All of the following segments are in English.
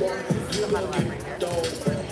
not allowed right here. Don't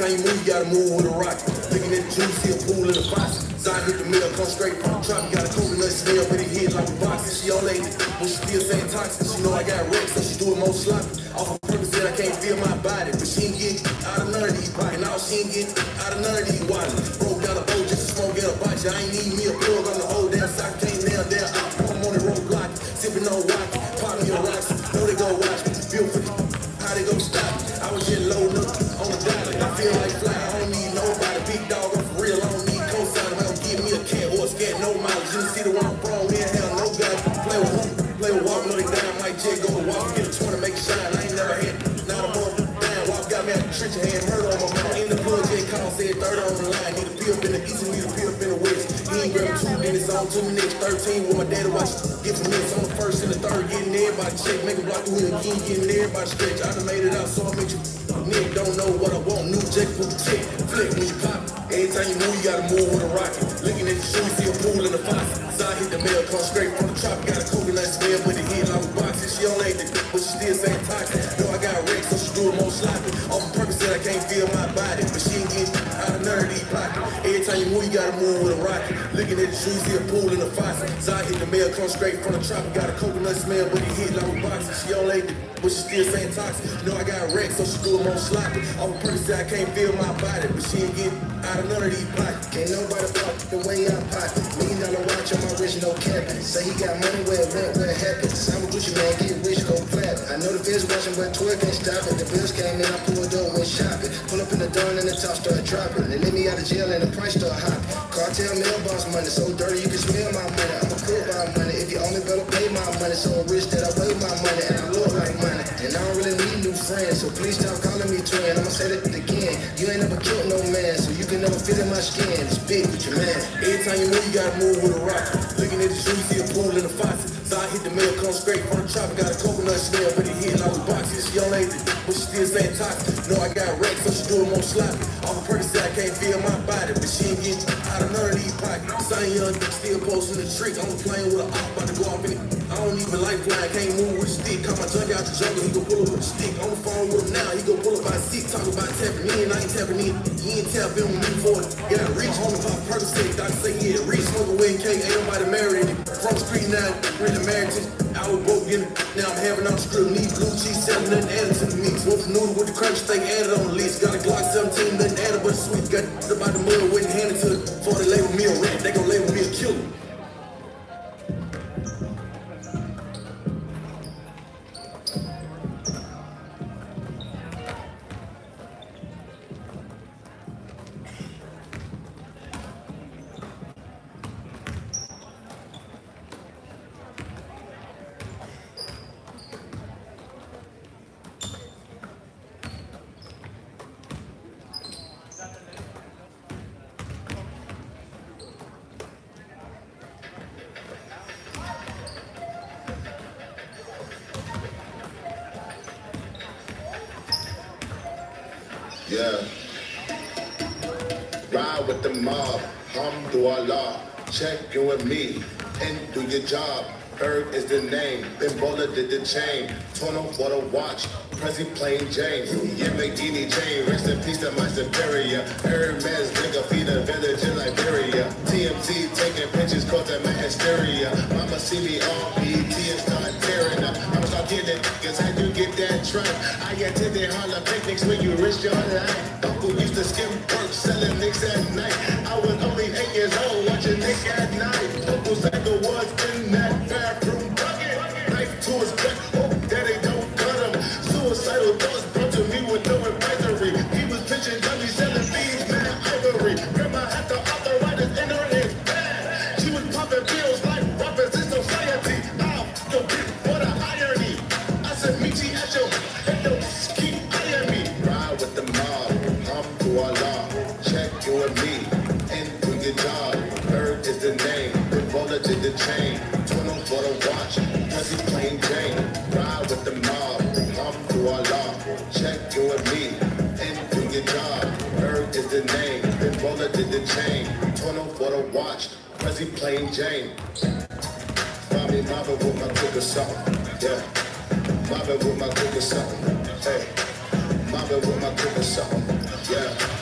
time you move, you gotta move with a rock. Looking at the juice, see a pool in the box. Side hit the middle, come straight from the trap. You got a coconut smell, but it hit like a box. She on late, when she still saying toxic. She know I got wrecked, so she do it more sloppy. Off of purpose, that I can't feel my body. But she ain't get out of none of these pockets. Now she ain't get out of none of these wallets. Broke down a boat just to smoke a botch. I ain't need me a plug on two minutes. 13 with my daddy watch. Get some minutes on the first and the third. Getting everybody check. Make a block through it again. Getting everybody stretch. I done made it out, so I make you. Nigga don't know what I want. New put the tick. Flick when you pop. Every time you move, you gotta move with a rocket. Looking at the shoe, see a pool in the faucet. Side hit the mail, come straight from the trap. Got a coconut smell, but it hit like a box. She on ain't the but she still saying you gotta move with a rocket. Looking at the shoe, see a pool in the faucet. Side hit the mail, come straight from the trap. Got a coconut smell, but he hit like a box. And she on ain't but she still saying toxic. Know I got wrecked, so she do it more sloppy. Off of purpose that I can't feel my body, but she ain't get out of none of these pockets. Can't nobody block the way I pocket. Million dollar watch on my wrist, no capping. Say he got money where it went, where it happened. I'm a Gucci man, get rich, go platinum. I know the feds watching, but twerk ain't stopping. The bills came in, I pulled up, went shopping. Pull up in the door and the top start dropping. They let me out of jail and the price start hopping. Cartel mailbox money, so dirty you can smell my money. I'm a cool my money. If you only better pay my money. So rich that I weigh my money and I look like money. And I don't really need new friends, so please stop calling me twin. I'ma say that again. You ain't never killed no man, so you can never fit in my skin. It's big with your man. Every time you move, you gotta move with a rock. Looking at the shoe, see a pool in the faucet. I hit the mail, come straight from the trap. Got a coconut smell, but it hit like a box. She on ain't but she still saying toxic. No, I got wrecked, so she do it more sloppy. All the purpose that I can't feel my body, but she ain't getting out of Same young still posting the trick. I'm playing with a op, about to go off in it. I don't even like flying, can't move with a stick. Call my junk out the jungle, he gon' pull up with a stick. On the phone with him now, he gon' pull up by six. Talk about tapping in, I ain't tapping in. He ain't tapping on me for it. Got reach on the pop Percocet, doctor say yeah, reach smoking weed cake, ain't nobody married. From the street now, really married to. I was broke in, now I'm having on script. Need blue cheese, selling nothing added to the mix. Wolf noodle with the crunch steak added on the list. Got a Glock 17, nothing added but sweet. Got about the mud, wouldn't hand it to the, for they label me a rat. They gon' label the chain, Tono for the watch, Prezi plain Jane, yeah, McGeady Jane, rest in peace to my superior, Hermes nigga feed a village in Liberia, TMZ taking pictures causing my hysteria, mama see me on BT and start tearing up, I'ma start getting niggas, how you get that truck, I attended Harlem picnics when you risk your life, Uncle used to skim work, selling nicks at night, I was only eight years old, watching Nick at night, Uncle Psycho was in that chain, twin for the watch, Prezi plain Jane, Mommy, mama with my cook or something, yeah, mama with my cook or something, hey, mama with my cook or something, yeah.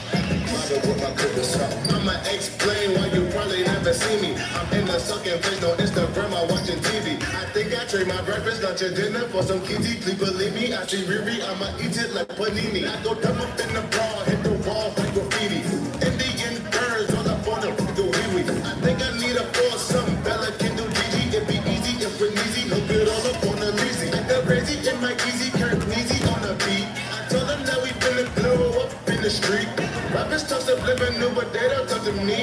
Mother with my cook or something. I'ma explain why you probably never see me. I'm in the sucking face on Instagram, I'm watching TV. I think I trade my breakfast, lunch, and dinner for some kitty. Please believe me, I see Riri, I'ma eat it like panini. I go dumb up in the bra, hit the wall like graffiti. Think I need a foursome. Bella can do Gigi, it be easy if we're easy. Hook it all up on the leasy. I go crazy in my easy, Kirk easy on the beat. I tell them that we finna blow up in the street. Rappers talk new, but they don't talk to me.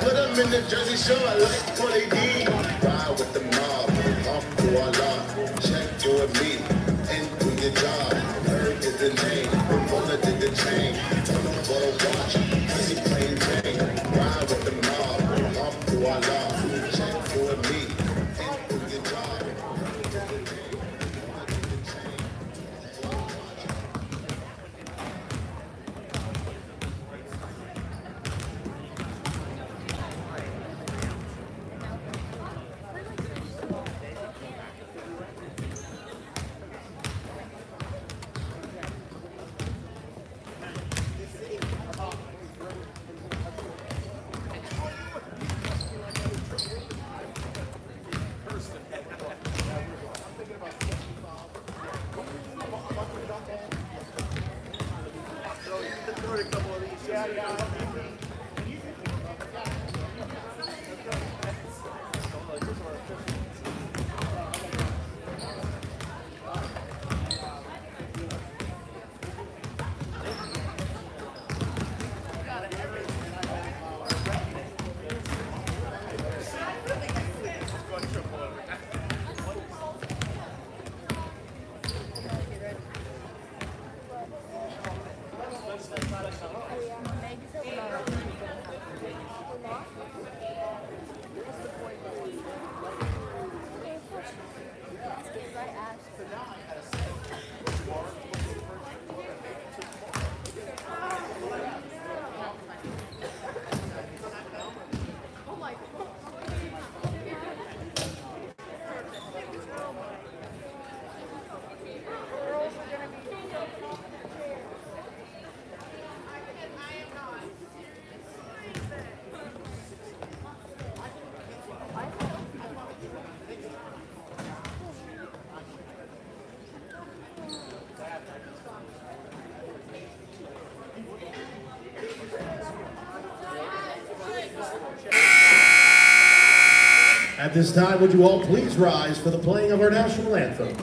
Put them in the Jersey Shore like 40D. Ride with the mob, hum to Allah. Check you and me, and do your job. Herb is the name, Roller did the chain. Turn up for the watch, this time, would you all please rise for the playing of our national anthem?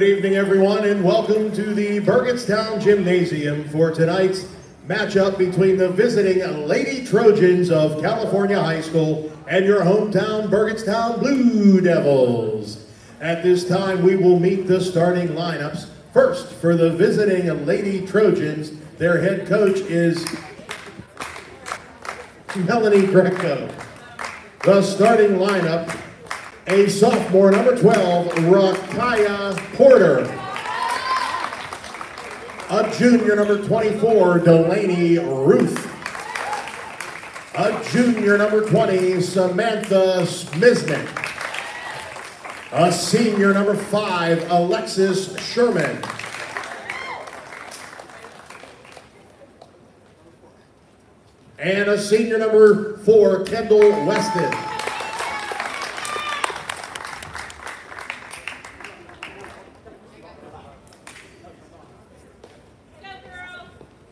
Good evening, everyone, and welcome to the Burgettstown Gymnasium for tonight's matchup between the visiting Lady Trojans of California High School and your hometown Burgettstown Blue Devils. At this time, we will meet the starting lineups. First, for the visiting Lady Trojans, their head coach is Melanie Greco. The starting lineup a sophomore, number 12, Rakaya Porter. A junior, number 24, Delaney Ruth. A junior, number 20, Samantha Smiznik. A senior, number 5, Alexis Sherman. And a senior, number 4, Kendall Weston.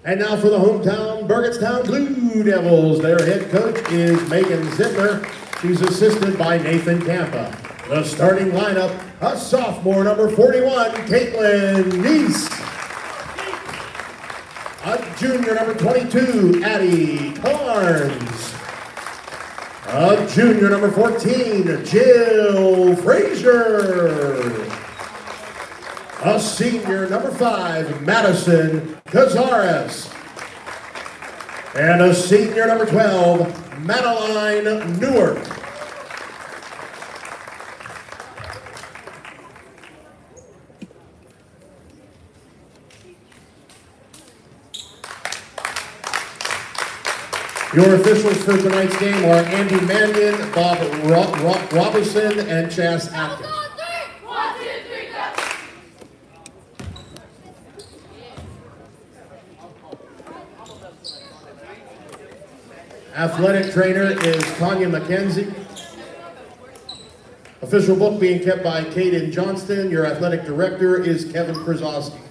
And now for the hometown Burgettstown Blue Devils. Their head coach is Megan Zitler. She's assisted by Nathan Tampa. The starting lineup, a sophomore, number 41, Caitlin Neese. A junior, number 22, Addie Carnes. A junior, number 14, Jill Frazier. A senior, number five, Madison Cazares. And a senior, number 12, Madeline Newark. Your officials for tonight's game are Andy Mannion, Bob Ro Ro Robinson, and Chas Atkins. Athletic trainer is Tanya McKenzie. Official book being kept by Kaden Johnston. Your athletic director is Kevin Krasowski.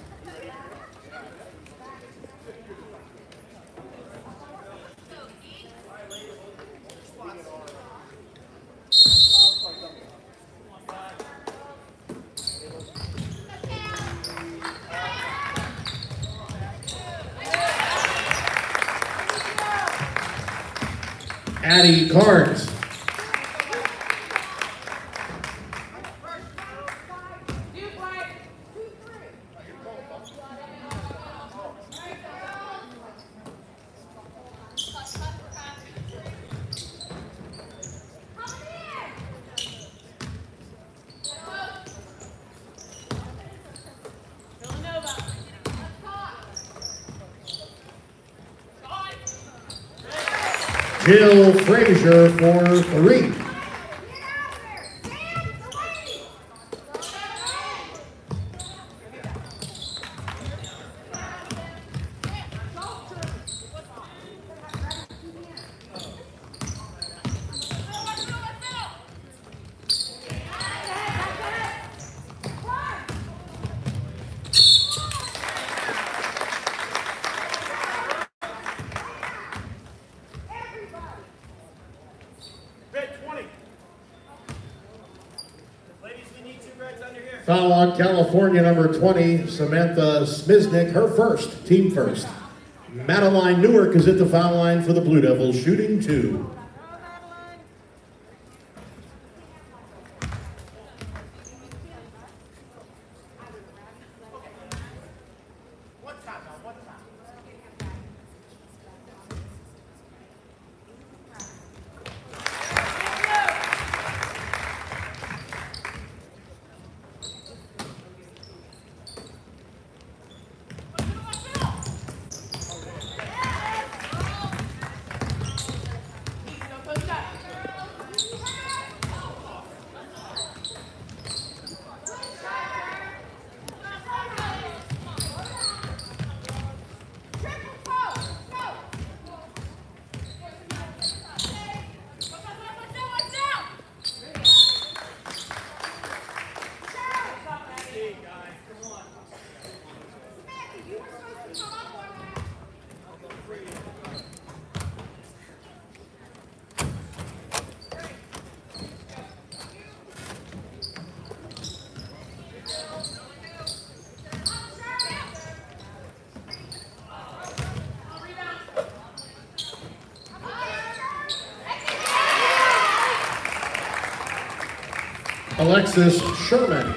Addie Carnes. Jill Frazier for three. Red 20. Ladies, we need two reds under here. Foul on California, number 20, Samantha Smiznik, her first, team first. Madeline Newark is at the foul line for the Blue Devils, shooting two. Alexis Sherman.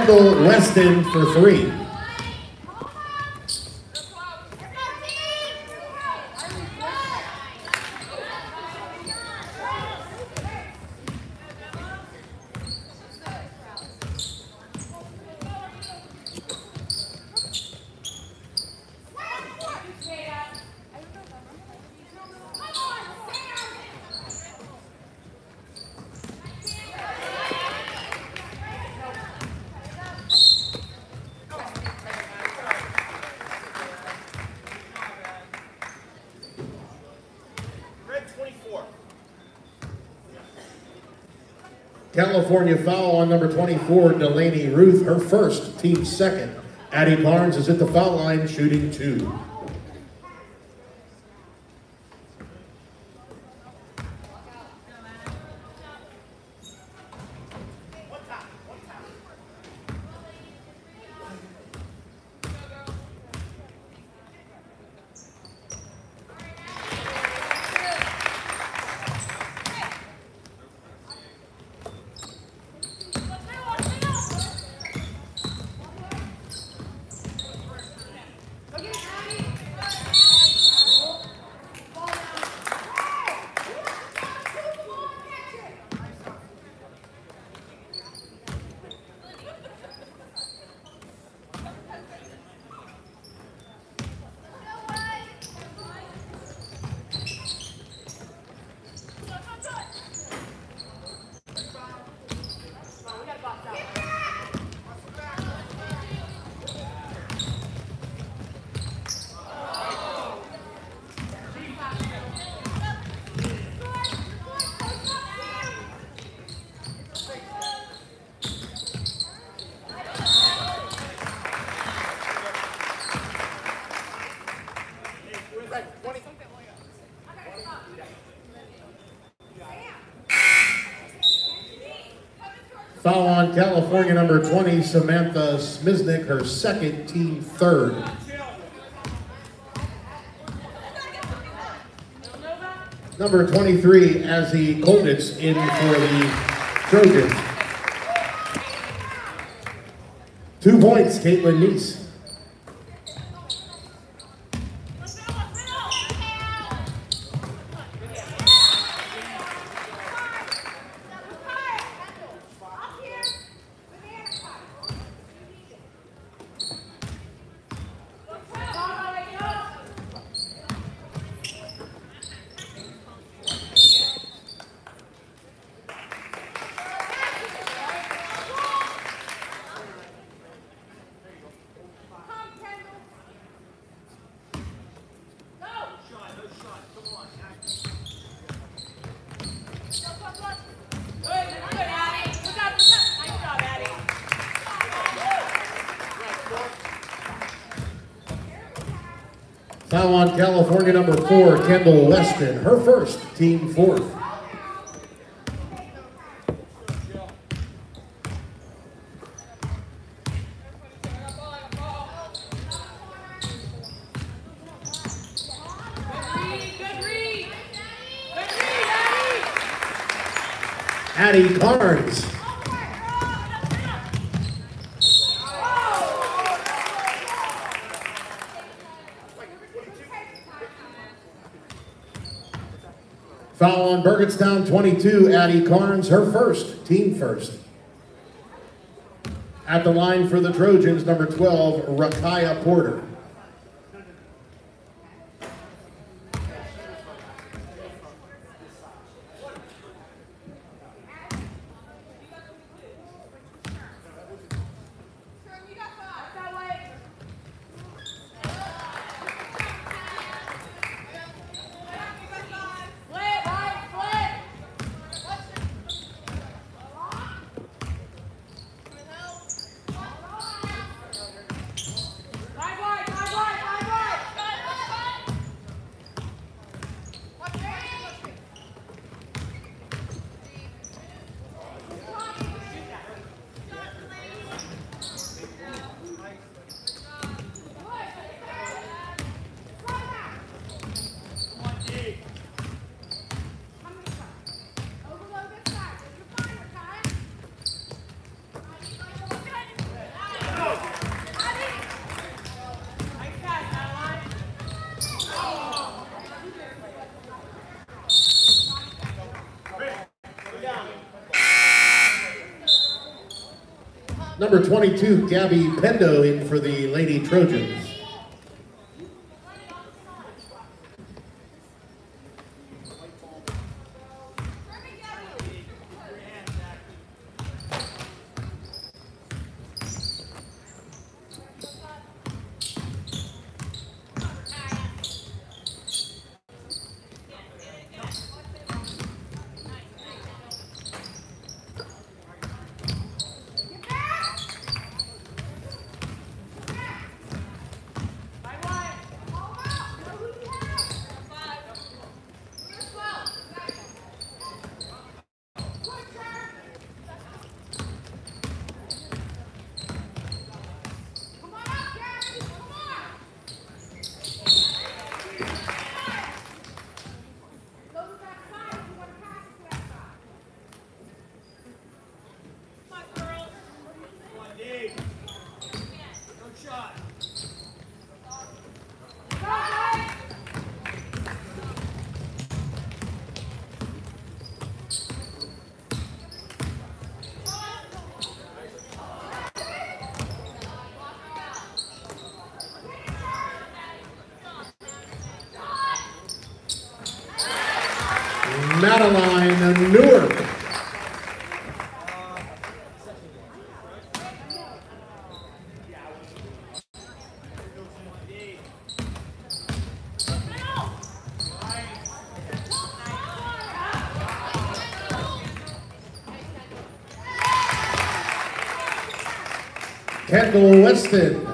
Kendall Weston for three. California foul on number 24, Delaney Ruth, her first, team second. Addie Barnes is at the foul line shooting two. Foul on California number 20, Samantha Smiznik, her second, team third. Number 23, Azzy Kolnitz in for the Trojans. Two points, Caitlin Neese. Foul number four, Kendall Weston, her first, team fourth. Addie Carnes. Foul on Burgettstown 22, Addie Carnes, her first, team first. At the line for the Trojans, number 12, Rakaya Porter. Number 22, Gabby Pendo in for the Lady Trojans. Madeline Newark. Kendall Weston.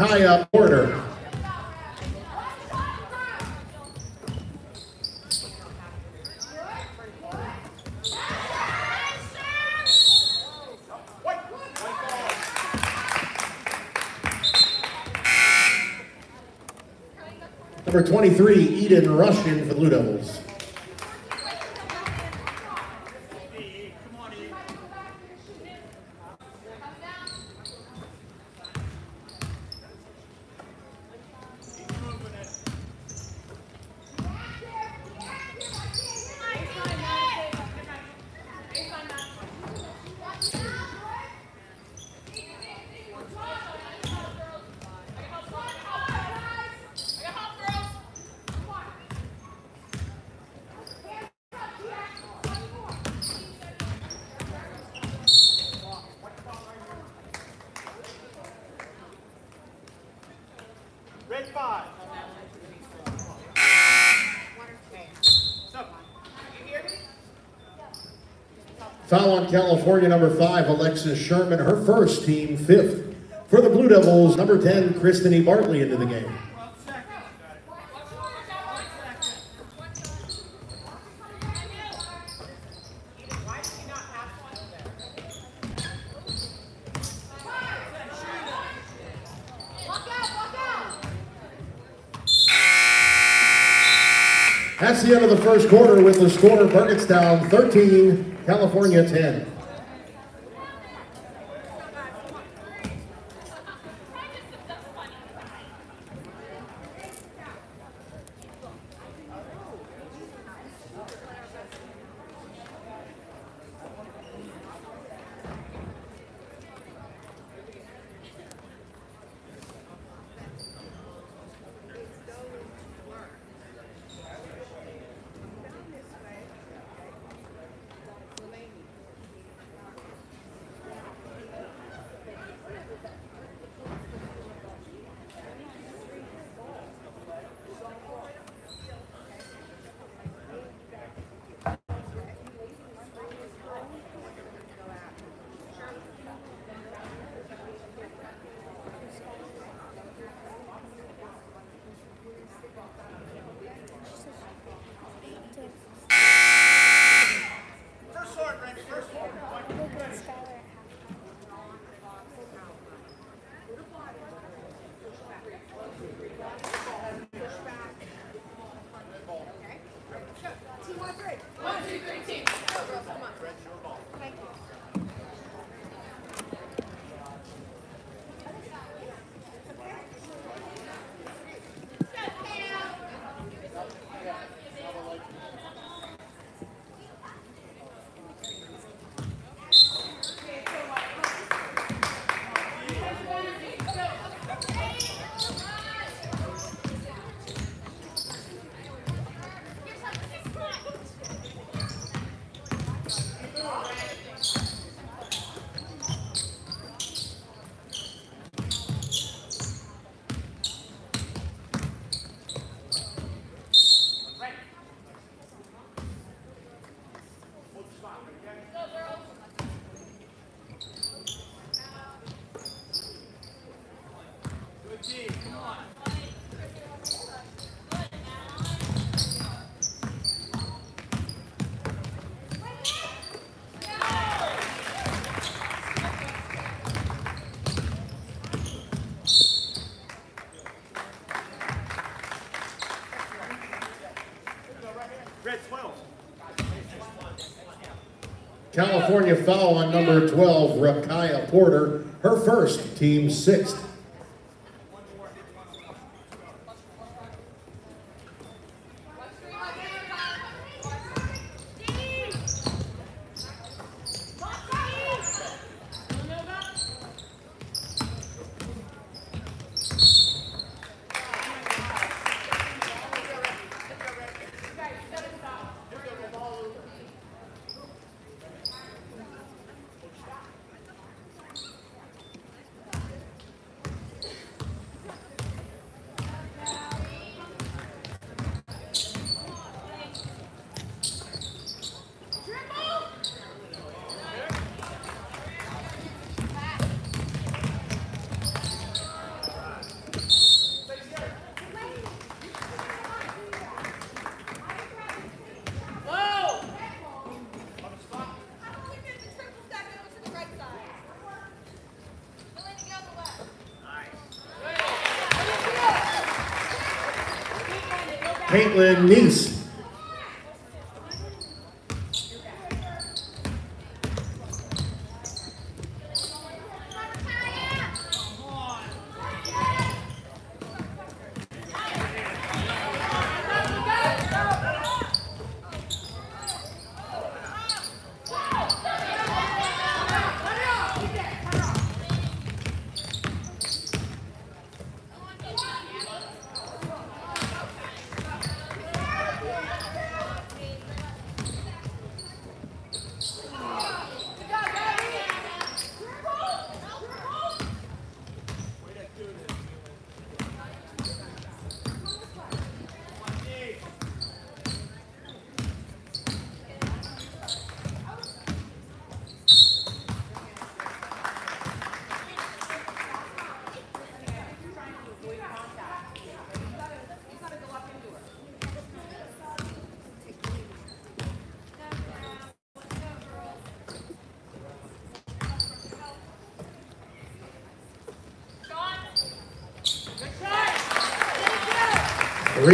Rakaya Porter. Number 23, Eden Russian for the Blue Devils. Eve, come on, Eve. Keep moving it. Red five. Stop. You hear me? Foul on California, number five, Alexis Sherman, her first team fifth. For the Blue Devils, number 10, Kristany Bartley into the game. That's the end of the first quarter with the score Burgettstown 13, California 10. California foul on number 12, Rakaya Porter, her first, team sixth.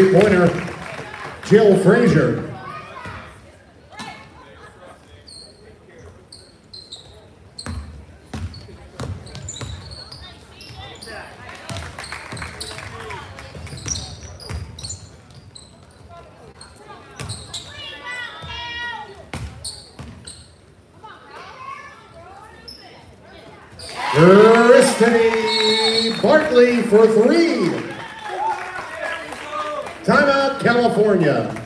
three-pointer, Jill Frazier. Christine Bartley for three. California.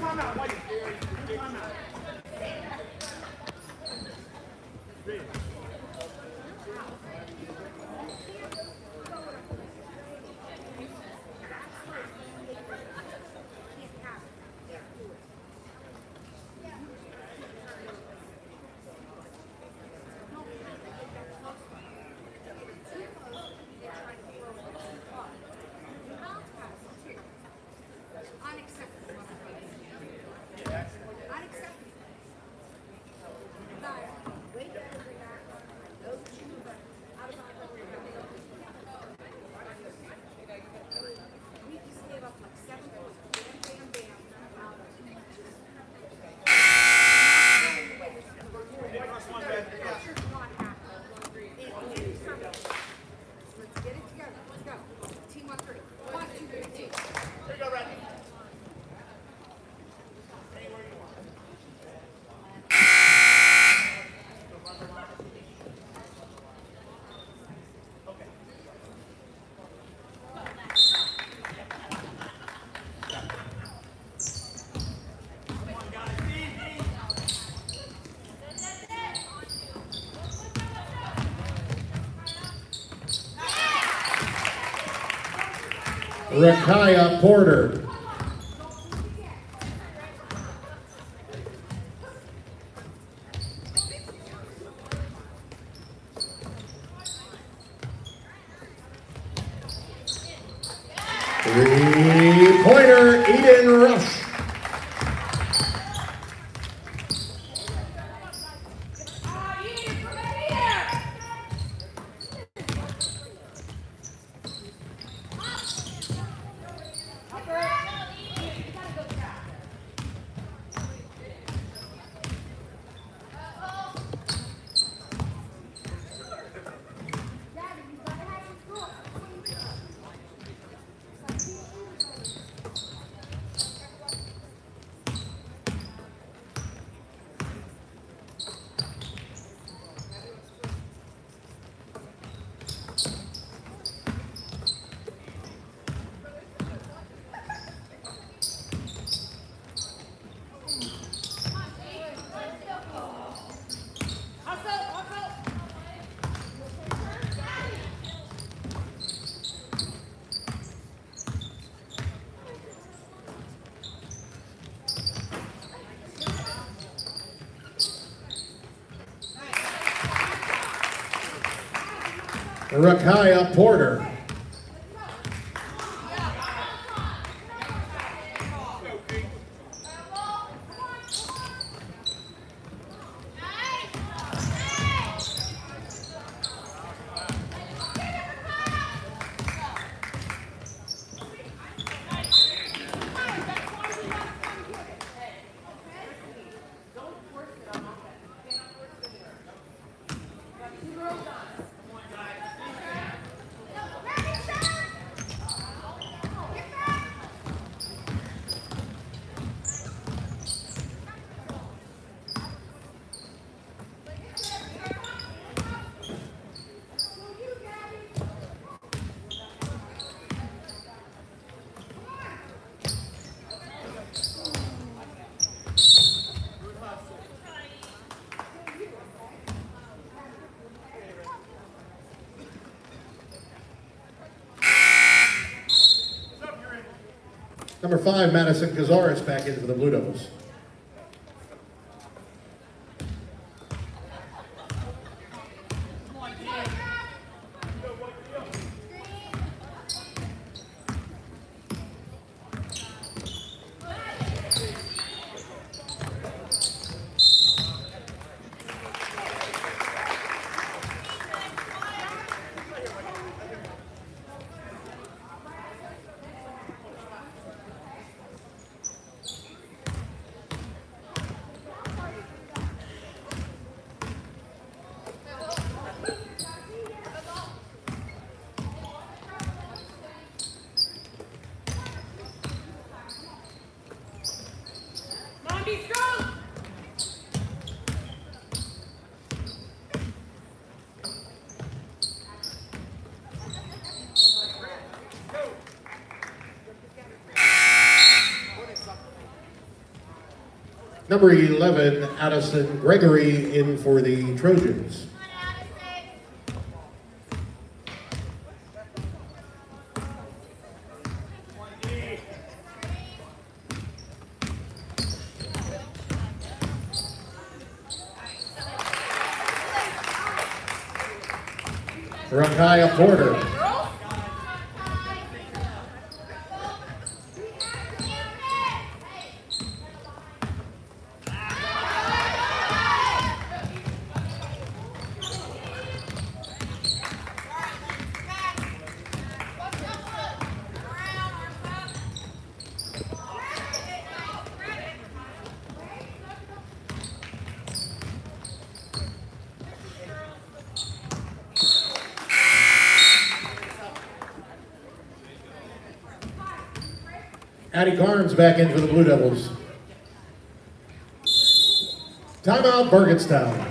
Rakaya Porter. Rakaya Porter. Number five, Madison Cazares back in for the Blue Devils. Number 11, Addison Gregory in for the Trojans. Rakaya Porter. Addie Carnes back in for the Blue Devils. Timeout, Burgettstown.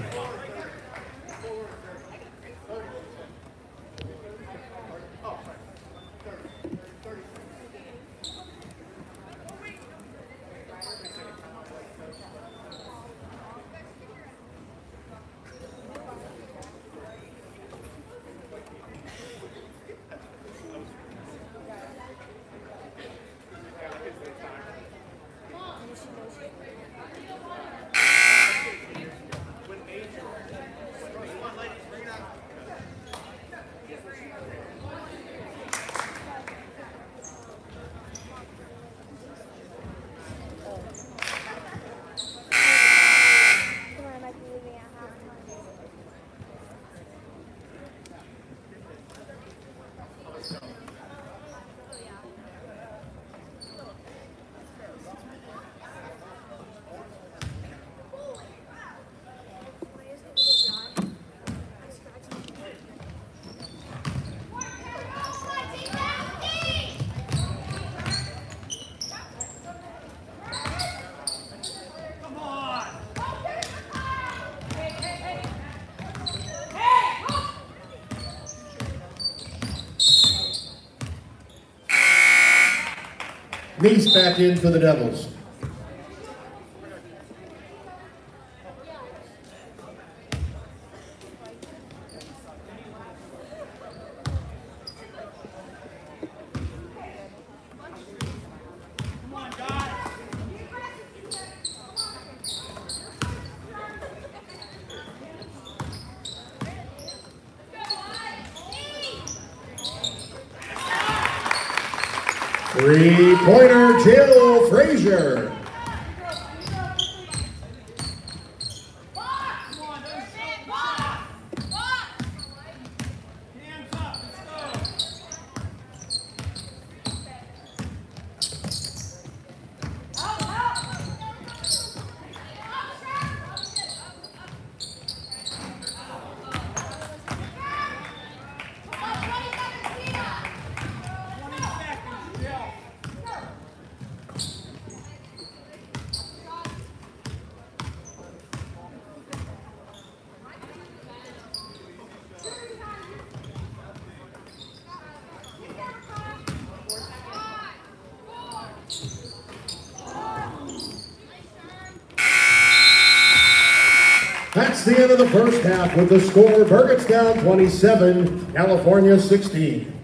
Someone might be leaving at halftime. Come on. Neese back in for the Devils. Come on, guys. Jill Frazier. Come on, don't shoot. Hands up, let's go. Twenty seconds, Jill. That's the end of the first half with the score Burgettstown 27, California 16.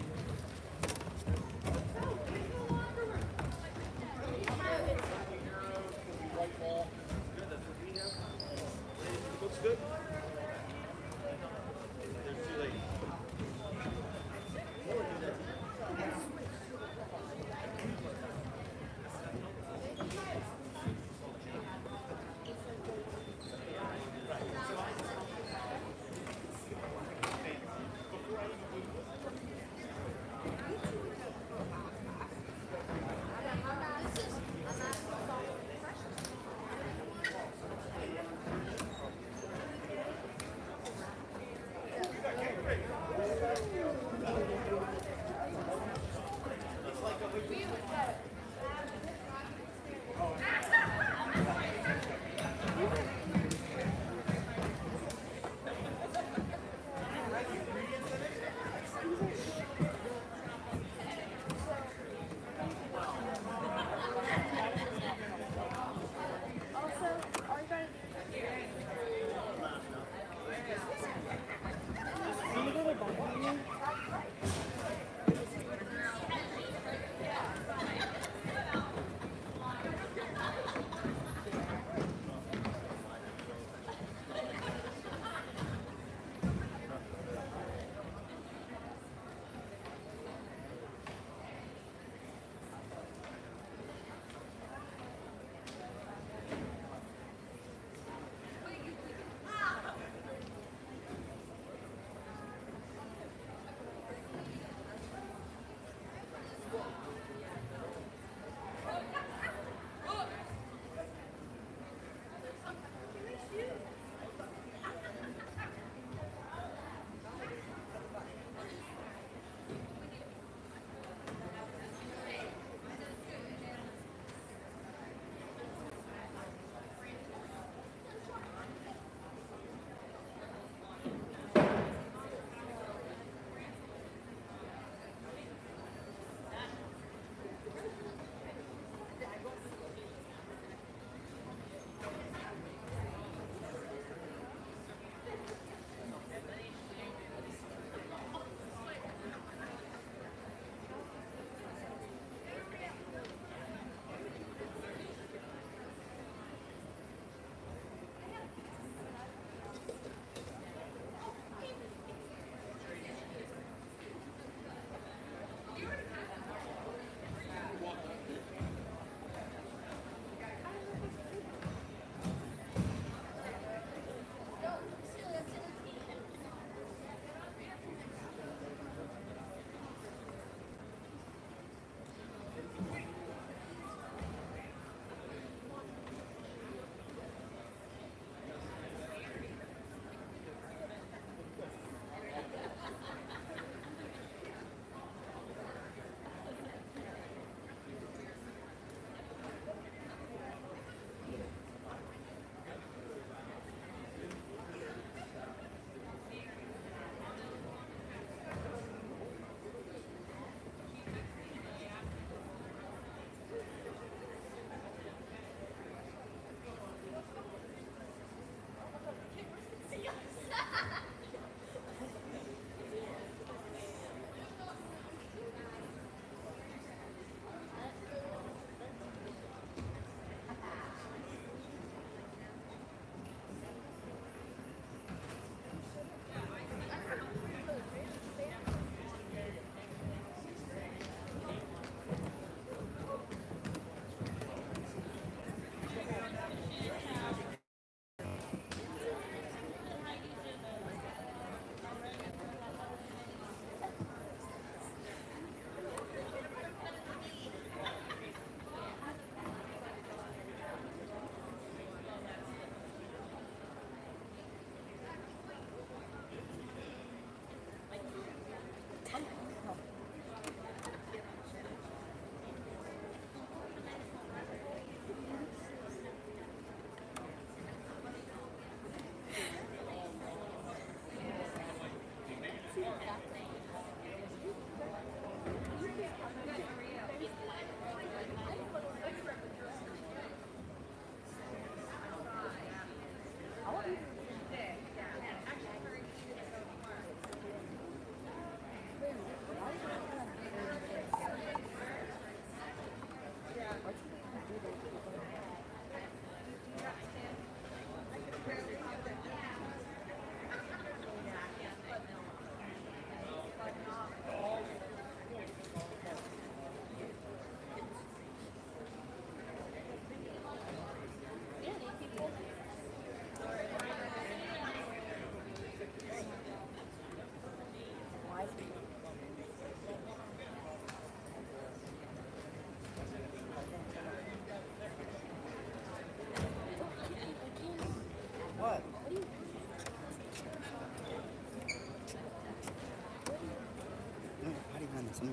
Bye.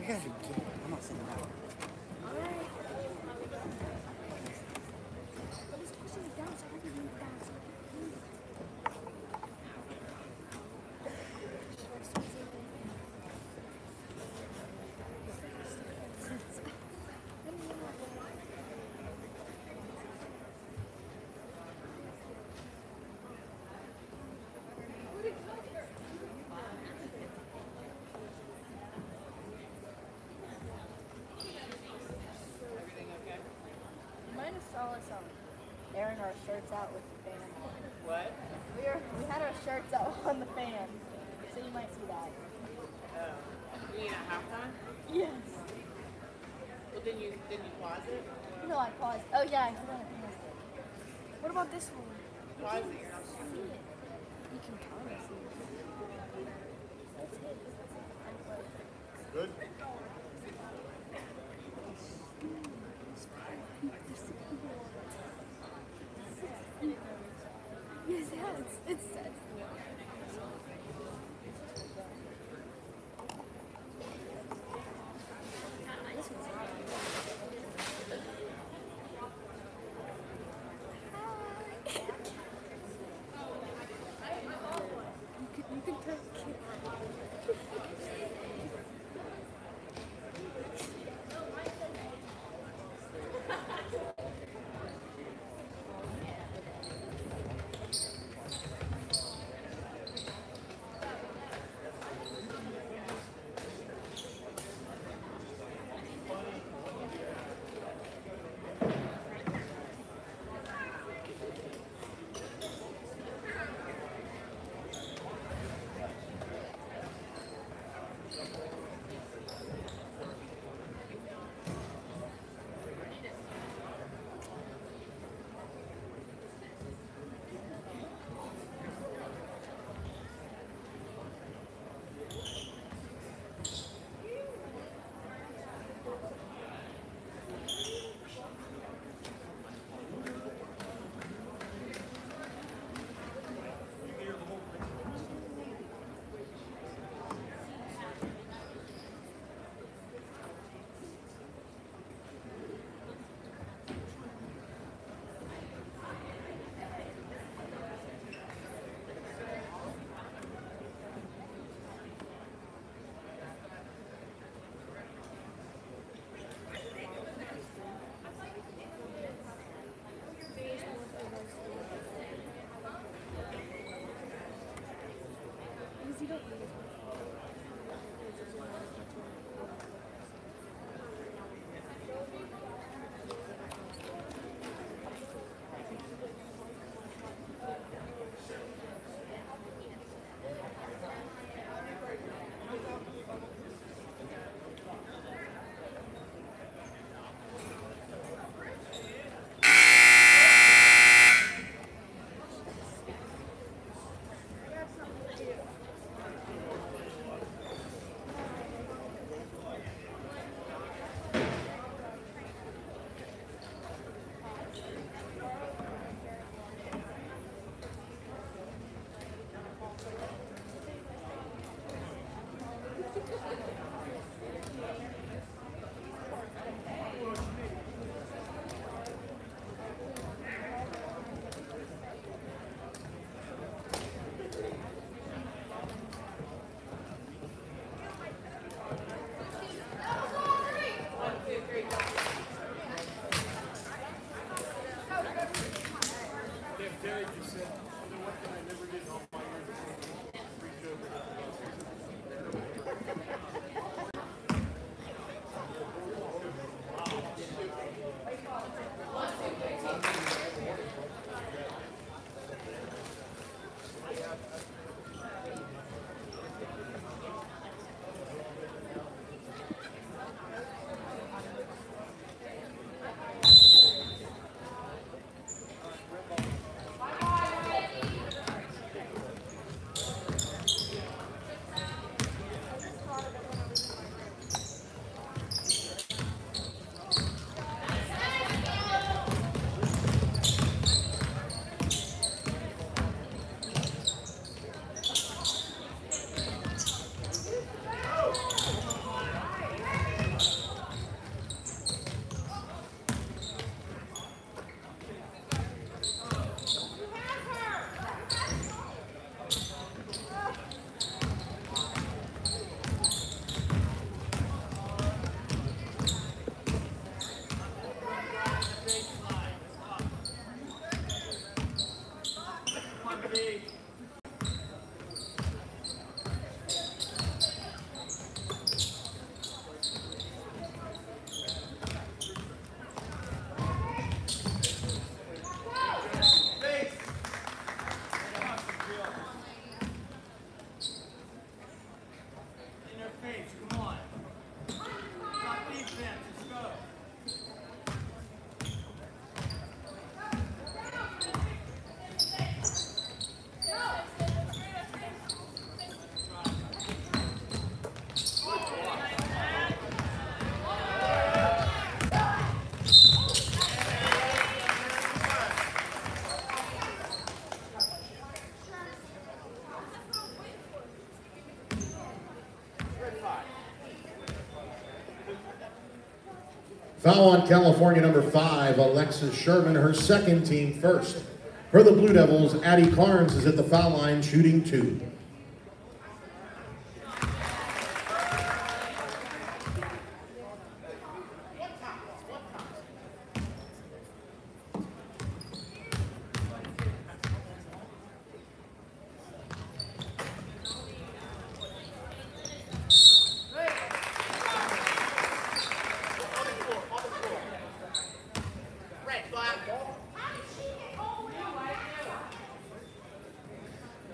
You guys are kidding. I'm not saying that. Airing our shirts out with the fan. What? We were we had our shirts out on the fan, so you might see that. Oh. You mean at halftime? Yes. Well, then you then you pause it. No, I paused. Oh yeah, I forgot. I missed it. What about this one? Pause it. You're not See it. You can kind of see it. That's it. Good. Foul on California number five, Alexis Sherman, her second team first. For the Blue Devils, Addie Carnes is at the foul line shooting two.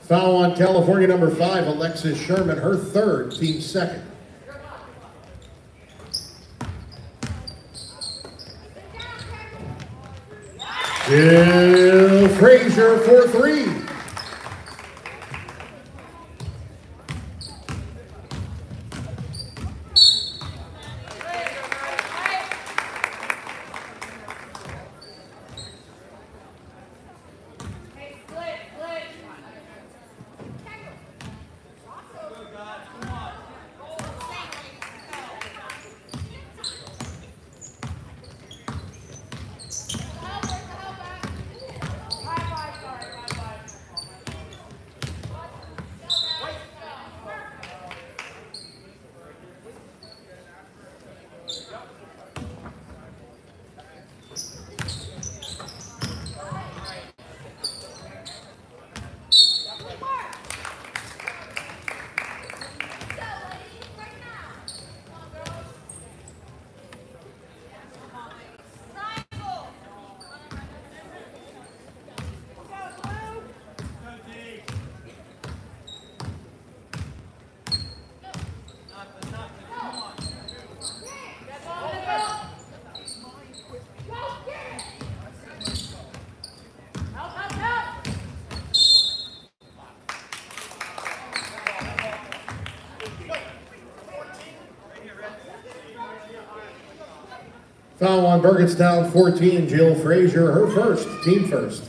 Foul on California number five, Alexis Sherman, her third, team second. Jill Frazier for three. Nothing, nothing, come on. Burgettstown 14, Jill Frazier, her first, team first.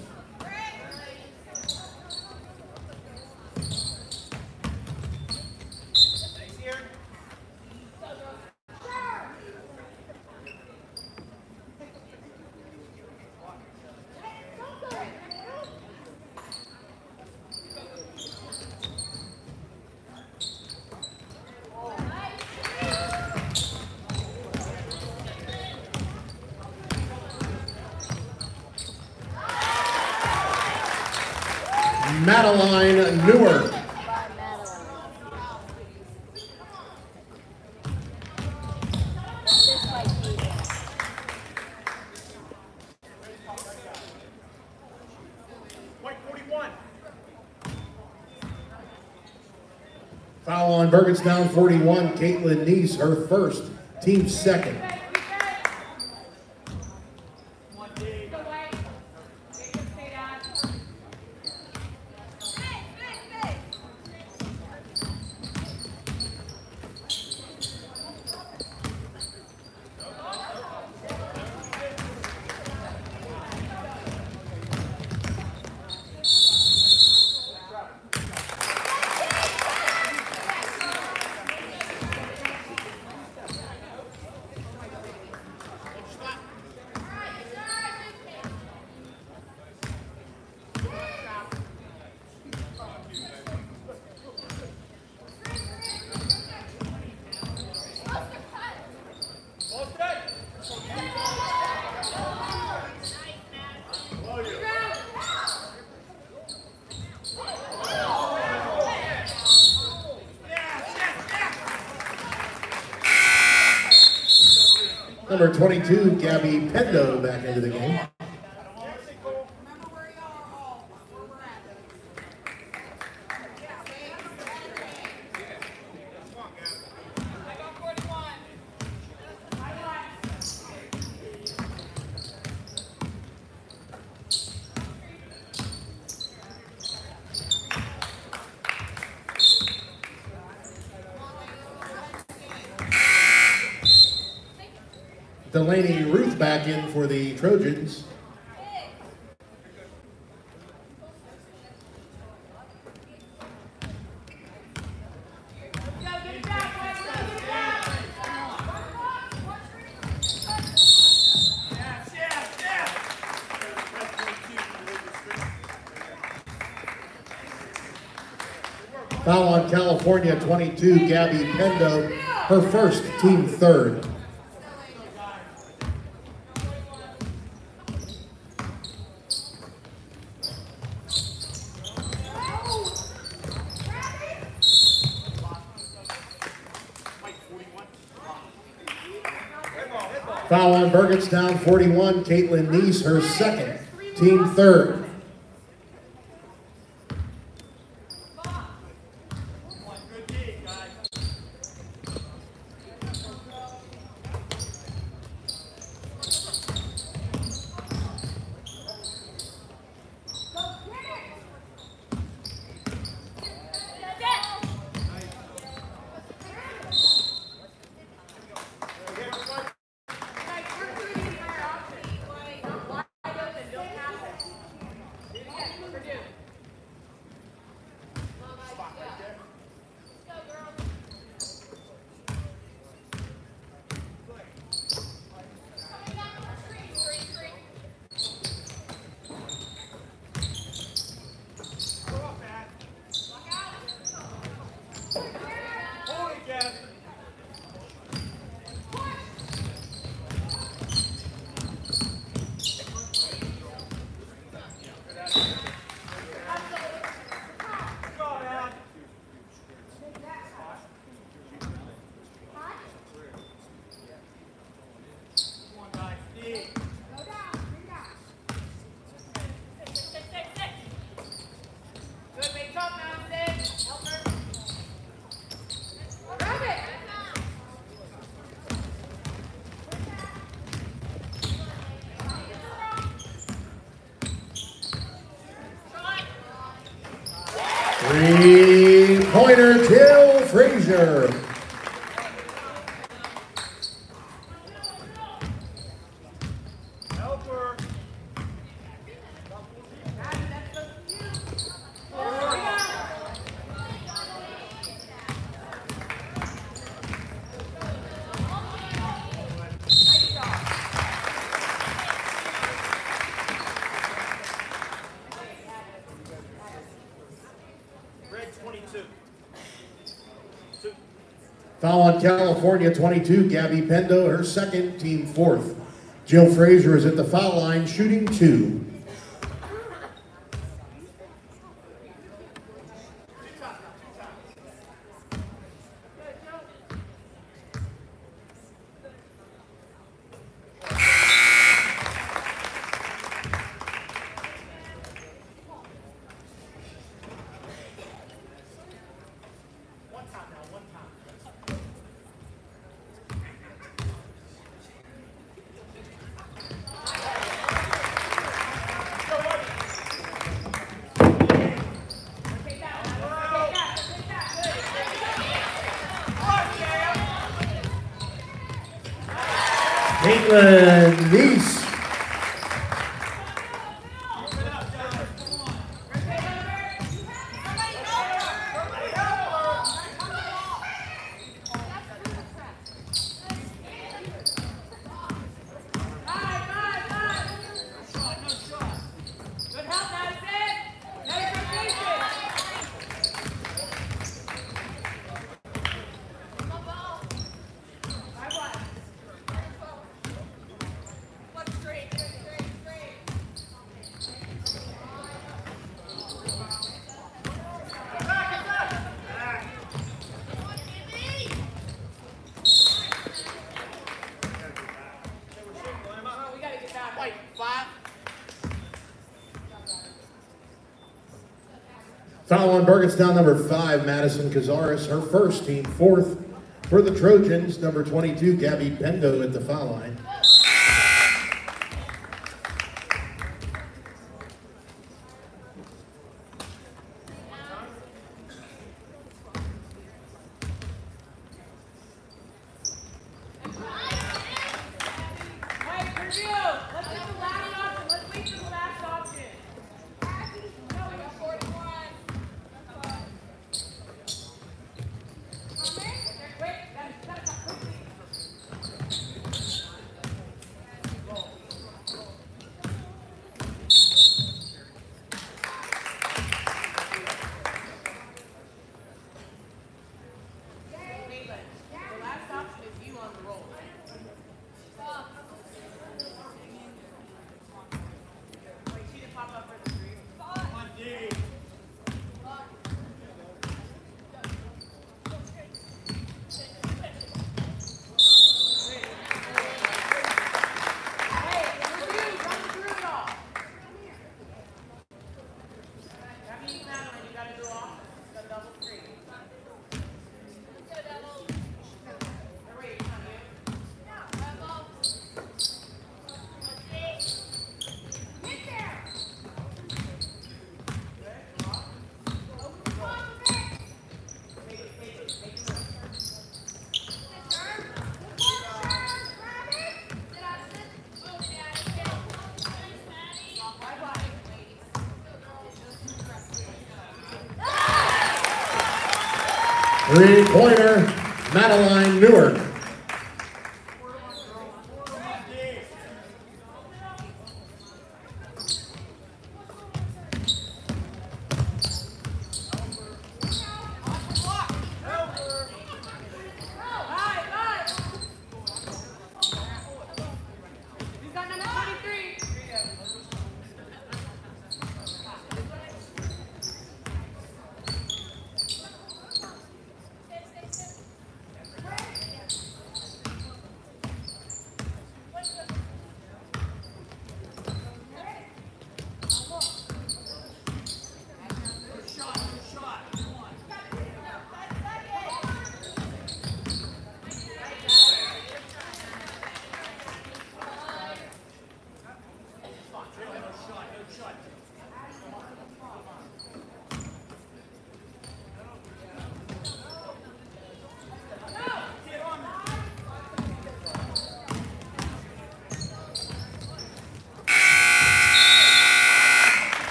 Madeline Newark. This might be it. White 41. On 41, Caitlin Neese, her first, team second. Number 22, Gabby Pendo back into the game. Remember where you are all, where we're at. I got 41. Delaney Ruth back in for the Trojans. Foul on California 22, Gabby Pendo, her first, team third. Burgettstown 41, Caitlin Neese, her second, team third. Jill Frazier. Help her. Red 22. Two. Foul on California 22, Gabby Pendo, her second, team fourth. Jill Frazier is at the foul line, shooting two. One time now, one time. Caitlin Neese. Good help, Madison. Nice rotation. Five one. One straight, straight, straight. Come on, we gotta get back. Wait, five. Foul on Burgettstown, number five, Madison Cazares, her first, team fourth. For the Trojans, number 22, Gabby Pendo at the foul line.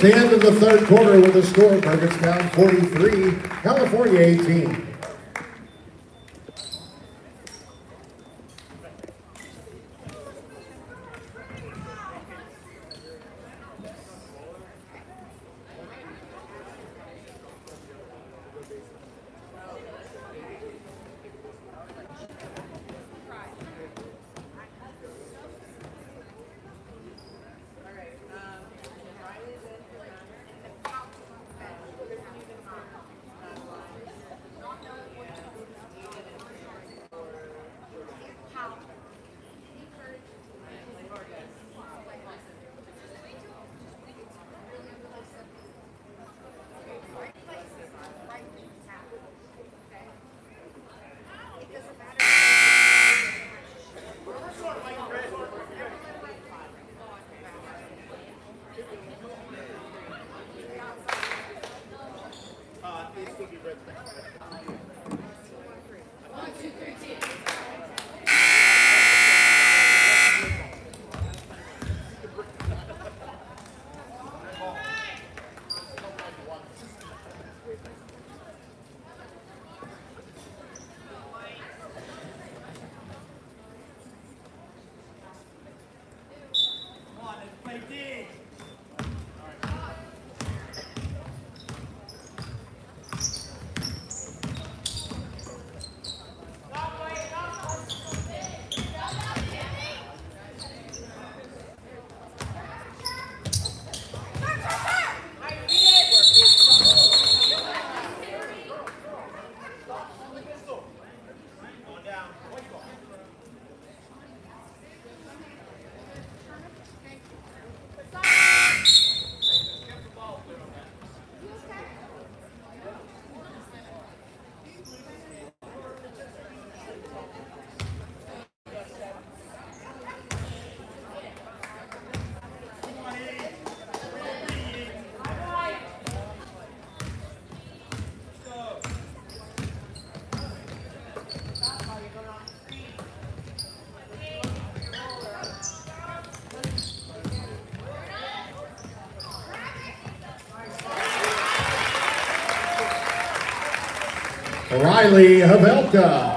The end of the third quarter with a score, Burgettstown 43, California 18. Riley Havelka.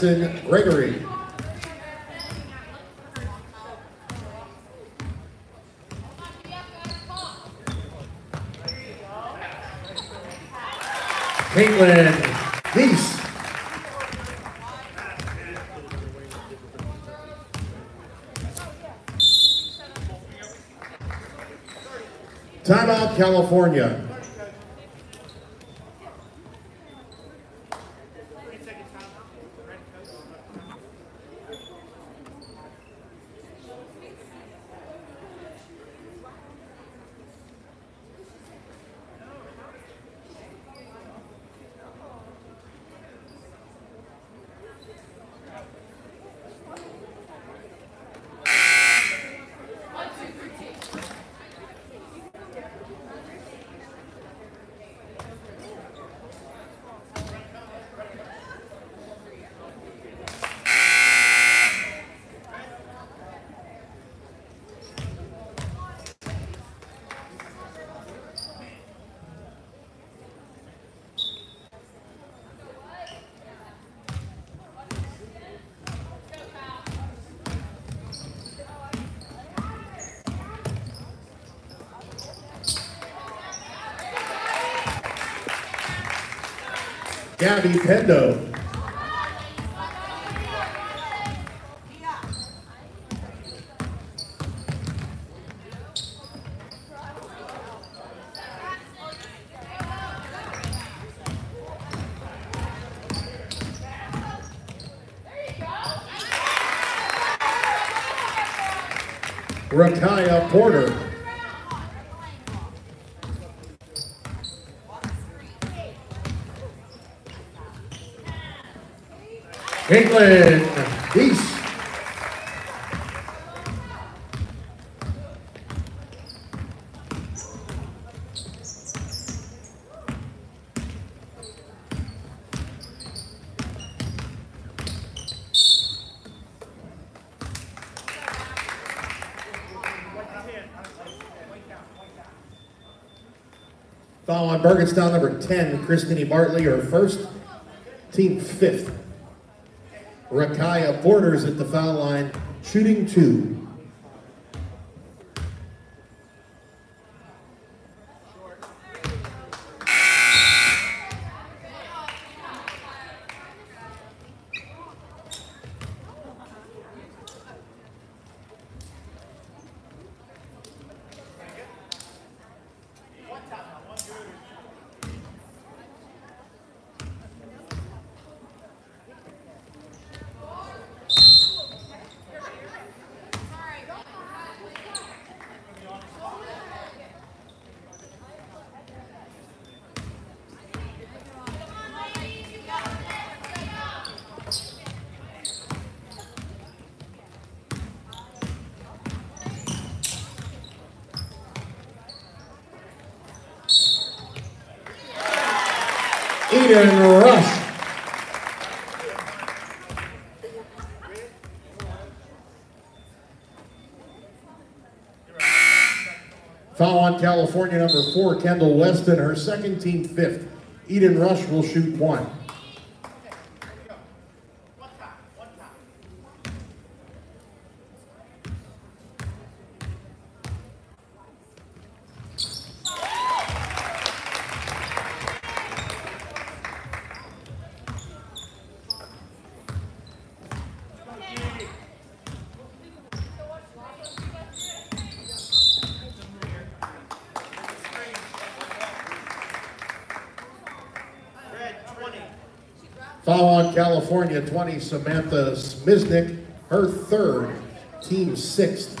Gregory. Caitlin Deese. Timeout, California. Gabby Pendo. Rakaya Porter. Caitlin Deese. Burgettstown, number 10, Christine Bartley, her first, team fifth. Rakaya Porter's at the foul line, shooting two. Eden Rush. Foul on California, number four, Kendall Weston, her second team fifth. Eden Rush will shoot one. Foul on California, 20, Samantha Smiznik, her third, team sixth.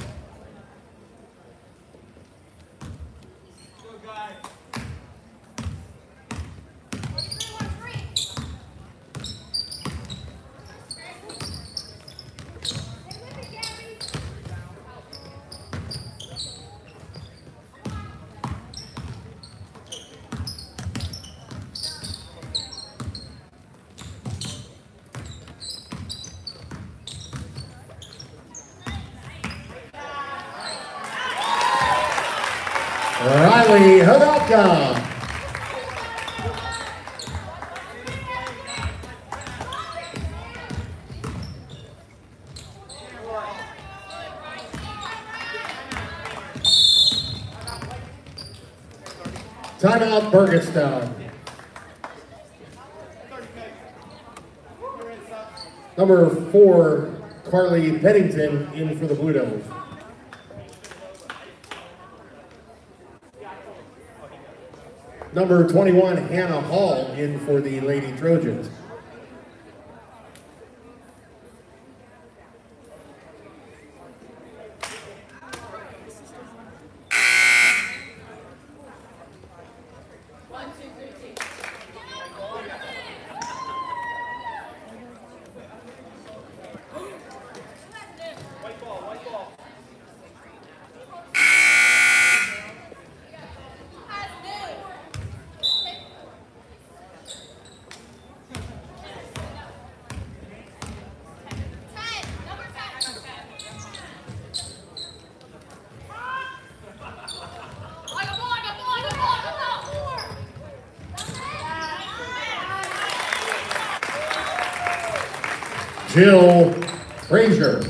Riley Havelka. Timeout Burgettstown. Number four, Carly Pennington in for the Blue Devils. Number 21, Hannah Hall in for the Lady Trojans. Jill Frazier.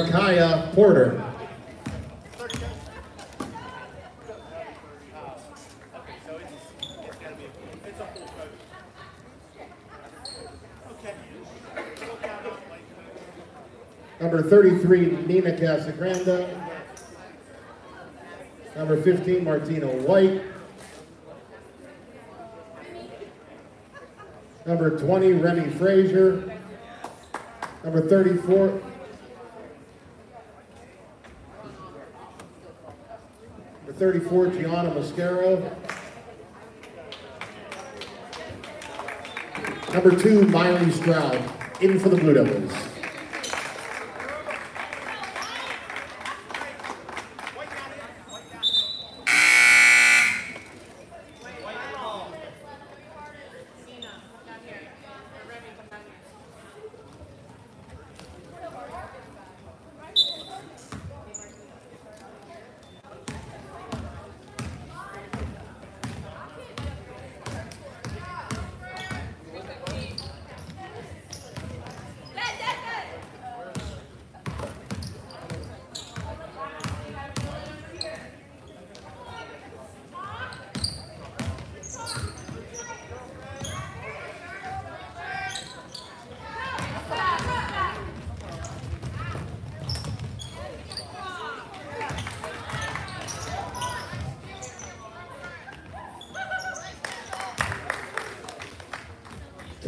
Rakaya Porter. Number 33, Nina Casagranda. Number 15, Martina White. Number 20, Remy Frazier. Number 34, 34, Gianna Mascaro. Number two, Miley Stroud, in for the Blue Devils.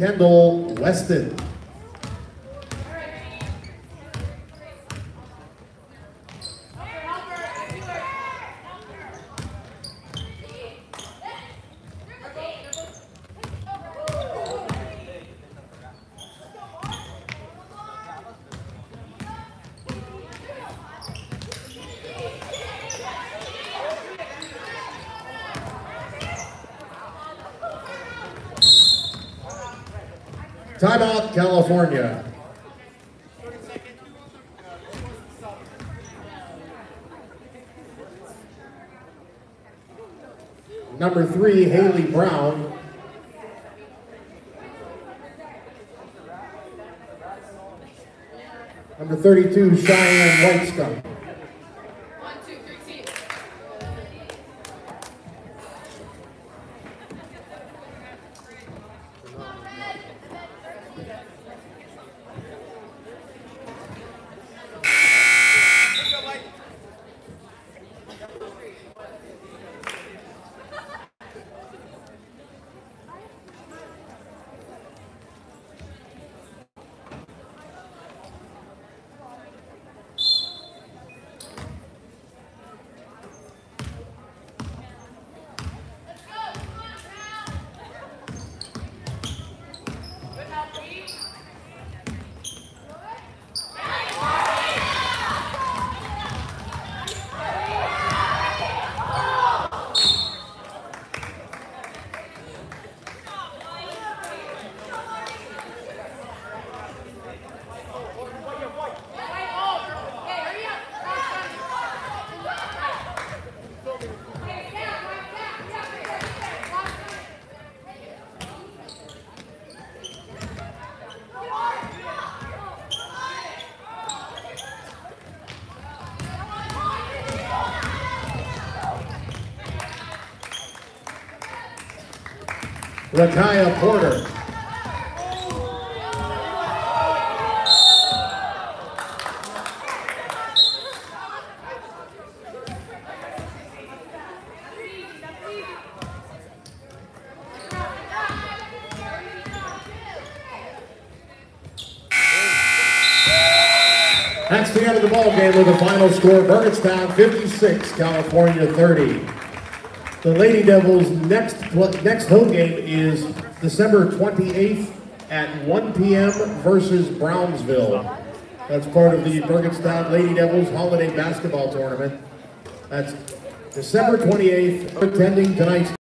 Kendall Weston. Timeout, California. Number three, Haley Brown. Number 32, Cheyenne Whiteskunk. Rakaya Porter. That's the end of the ball game with the final score: Burgettstown 56, California 30. The Lady Devils' next next home game is December 28th at 1 p.m. versus Brownsville. That's part of the Burgettstown Lady Devils Holiday Basketball Tournament. That's December 28th. Attending tonight's